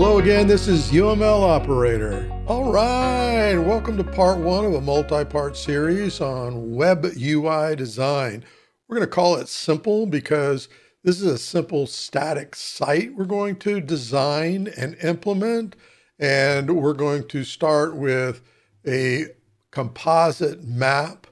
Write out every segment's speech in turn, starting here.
Hello again, this is UML Operator. All right, welcome to part one of a multi part series on web UI design. We're going to call it simple because this is a simple static site we're going to design and implement. And we're going to start with a composite map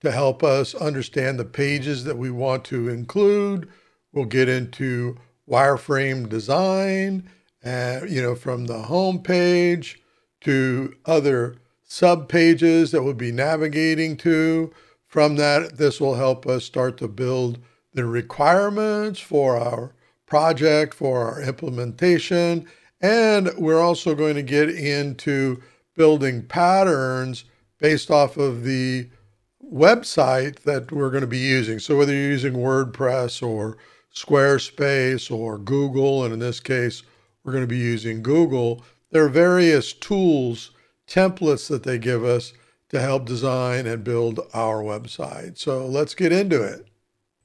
to help us understand the pages that we want to include. We'll get into wireframe design, uh, you know, from the home page to other sub pages that we'll be navigating to. From that, this will help us start to build the requirements for our project, for our implementation. And we're also going to get into building patterns based off of the website that we're going to be using. So whether you're using WordPress or Squarespace or Google, and in this case, we're going to be using Google, there are various tools, templates that they give us to help design and build our website. So let's get into it.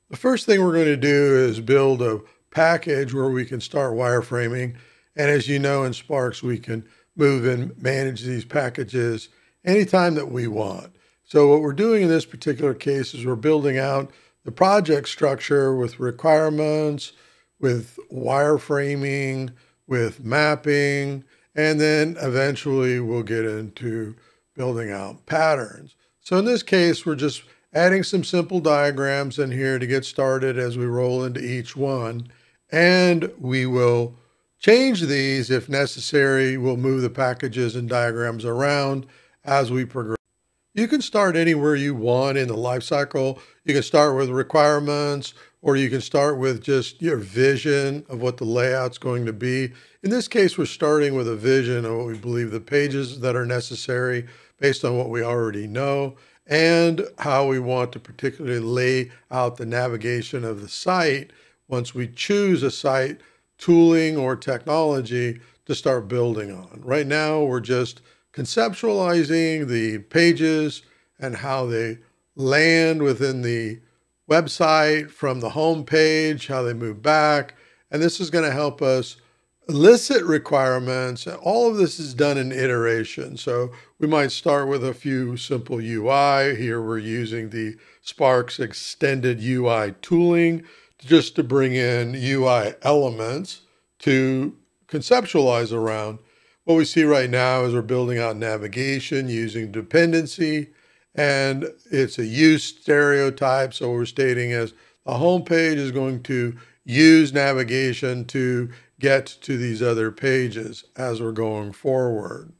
The first thing we're going to do is build a package where we can start wireframing. And as you know in Sparx, we can move and manage these packages anytime that we want. So what we're doing in this particular case is we're building out the project structure with requirements, with wireframing, with mapping, and then eventually we'll get into building out patterns. So in this case, we're just adding some simple diagrams in here to get started as we roll into each one. And we will change these if necessary. We'll move the packages and diagrams around as we progress. You can start anywhere you want in the life cycle. You can start with requirements, or you can start with just your vision of what the layout's going to be. In this case, we're starting with a vision of what we believe the pages that are necessary based on what we already know and how we want to particularly lay out the navigation of the site once we choose a site, tooling, or technology to start building on. Right now, we're just conceptualizing the pages and how they land within the website from the home page, how they move back. And this is going to help us elicit requirements. And all of this is done in iteration. So we might start with a few simple UI. Here we're using the Sparx extended UI tooling just to bring in UI elements to conceptualize around. What we see right now is we're building out navigation using dependency, and it's a use stereotype. So we're stating as the home page is going to use navigation to get to these other pages as we're going forward.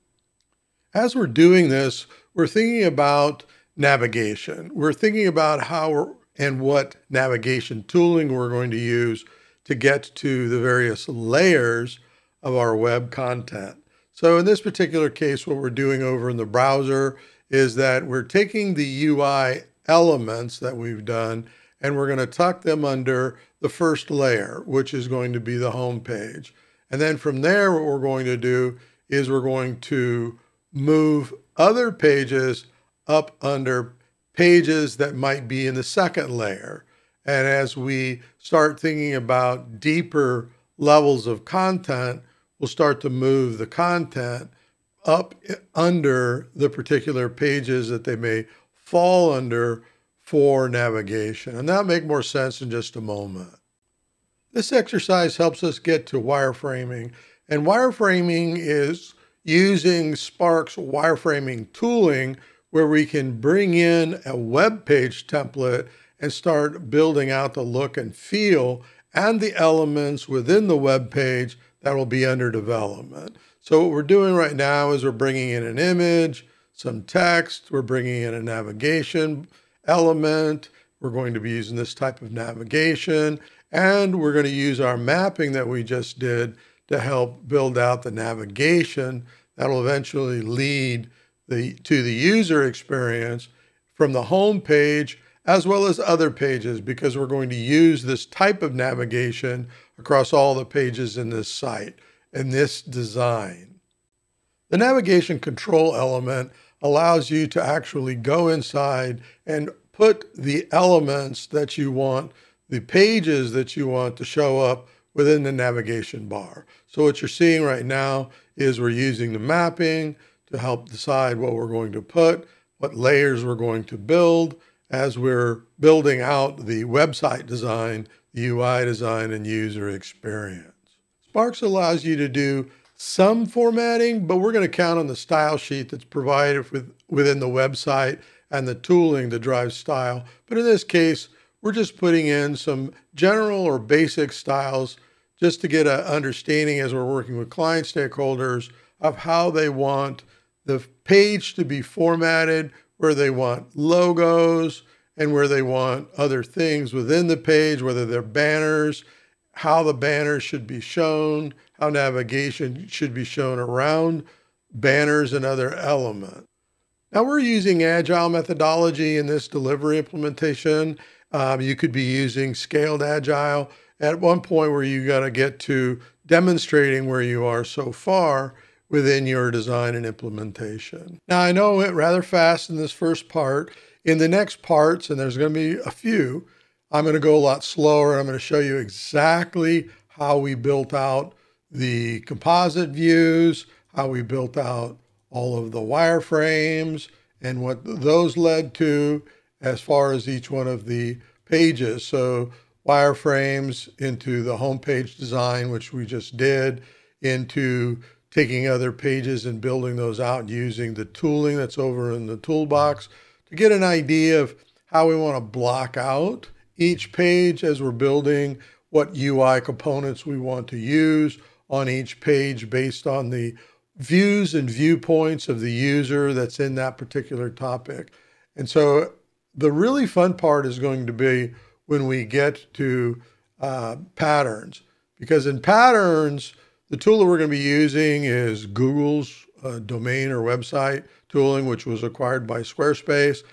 As we're doing this, we're thinking about navigation. We're thinking about how and what navigation tooling we're going to use to get to the various layers of our web content. So in this particular case, what we're doing over in the browser is that we're taking the UI elements that we've done and we're going to tuck them under the first layer, which is going to be the home page. And then from there, what we're going to do is we're going to move other pages up under pages that might be in the second layer. And as we start thinking about deeper levels of content, we'll start to move the content up under the particular pages that they may fall under for navigation. And that'll make more sense in just a moment. This exercise helps us get to wireframing. And wireframing is using Sparx wireframing tooling where we can bring in a web page template and start building out the look and feel and the elements within the web page that will be under development. So what we're doing right now is we're bringing in an image, some text, we're bringing in a navigation element, we're going to be using this type of navigation, and we're going to use our mapping that we just did to help build out the navigation that will eventually lead the, to the user experience from the home page as well as other pages because we're going to use this type of navigation across all the pages in this site and this design. The navigation control element allows you to actually go inside and put the elements that you want, the pages that you want to show up within the navigation bar. So what you're seeing right now is we're using the mapping to help decide what we're going to put, what layers we're going to build as we're building out the website design, the UI design, and user experience. Sparx allows you to do some formatting, but we're going to count on the style sheet that's provided with, within the website and the tooling to drive style. But in this case, we're just putting in some general or basic styles just to get an understanding as we're working with client stakeholders of how they want the page to be formatted, where they want logos, and where they want other things within the page, whether they're banners, how the banners should be shown, how navigation should be shown around banners and other elements. Now we're using agile methodology in this delivery implementation. Um, you could be using scaled agile at one point where you got to get to demonstrating where you are so far within your design and implementation. Now I know it rather fast in this first part. In the next parts, and there's going to be a few, I'm going to go a lot slower. I'm going to show you exactly how we built out the composite views, how we built out all of the wireframes and what those led to as far as each one of the pages. So wireframes into the homepage design, which we just did, into taking other pages and building those out using the tooling that's over in the toolbox to get an idea of how we want to block out each page as we're building what UI components we want to use on each page based on the views and viewpoints of the user that's in that particular topic. And so the really fun part is going to be when we get to uh, patterns, because in patterns, the tool that we're going to be using is Google's uh, domain or website tooling, which was acquired by Squarespace,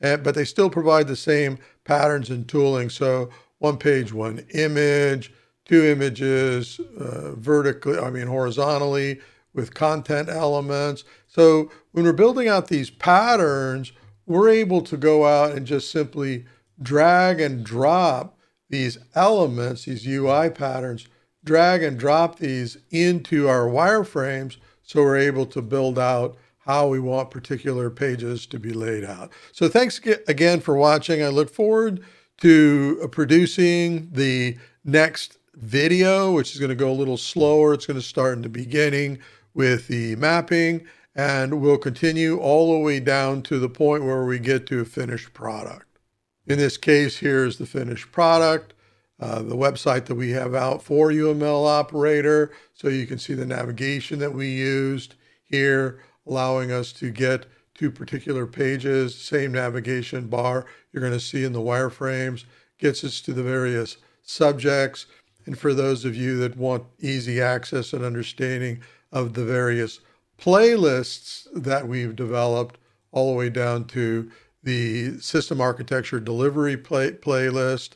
but they still provide the same patterns and tooling. So one page, one image, two images, uh, vertically, I mean horizontally, with content elements. So when we're building out these patterns, we're able to go out and just simply drag and drop these elements, these UI patterns, drag and drop these into our wireframes so we're able to build out how we want particular pages to be laid out. So thanks again for watching. I look forward to producing the next video, which is going to go a little slower. It's going to start in the beginning with the mapping and we'll continue all the way down to the point where we get to a finished product. In this case, here's the finished product, uh, the website that we have out for UML operator. So you can see the navigation that we used here, allowing us to get to particular pages, same navigation bar you're going to see in the wireframes, gets us to the various subjects. And for those of you that want easy access and understanding of the various playlists that we've developed, all the way down to the system architecture delivery play playlist,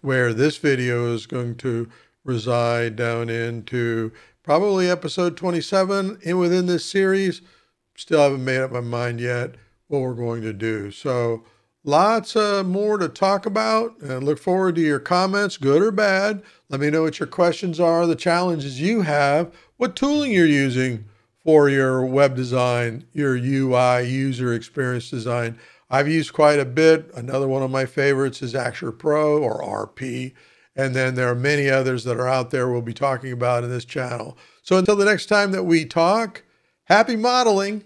where this video is going to reside down into probably episode 27 and within this series. Still haven't made up my mind yet what we're going to do. So lots uh, more to talk about and look forward to your comments, good or bad. Let me know what your questions are, the challenges you have, what tooling you're using for your web design, your UI, user experience design. I've used quite a bit. Another one of my favorites is Axure Pro or RP. And then there are many others that are out there we'll be talking about in this channel. So until the next time that we talk, happy modeling.